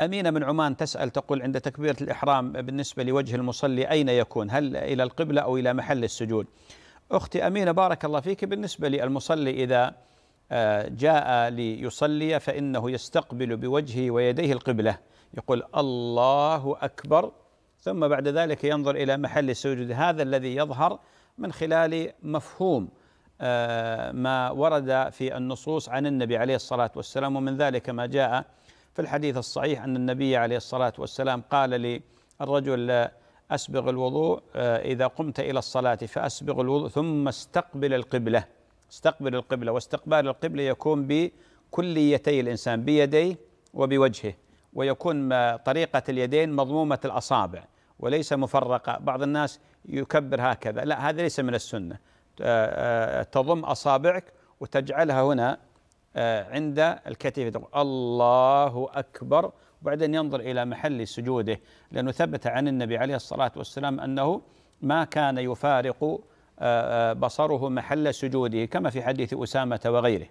أمينة من عمان تسأل تقول عند تكبيرة الإحرام بالنسبة لوجه المصلي أين يكون؟ هل إلى القبلة أو إلى محل السجود؟ أختي أمينة بارك الله فيك بالنسبة للمصلي إذا آه، جاء ليصلي فإنه يستقبل بوجهه ويديه القبلة. يقول الله أكبر ثم بعد ذلك ينظر إلى محل السجود. هذا الذي يظهر من خلال مفهوم آه، ما ورد في النصوص عن النبي عليه الصلاة والسلام ومن ذلك ما جاء في الحديث الصحيح أن النبي عليه الصلاة والسلام قال للرجل أسبغ الوضوء آه، إذا قمت إلى الصلاة فأسبغ الوضوء ثم استقبل القبلة. استقبل القبلة واستقبال القبلة يكون بكليتي الإنسان بيديه وبوجهه ويكون طريقة اليدين مضمومة الأصابع وليس مفرقة. بعض الناس يكبر هكذا. لا هذا ليس من السنة. آه، آه، تضم أصابعك وتجعلها هنا عند الكتف الله أكبر. وبعدين ينظر إلى محل سجوده لأنه ثبت عن النبي عليه الصلاة والسلام أنه ما كان يفارق بصره محل سجوده كما في حديث أسامة وغيره.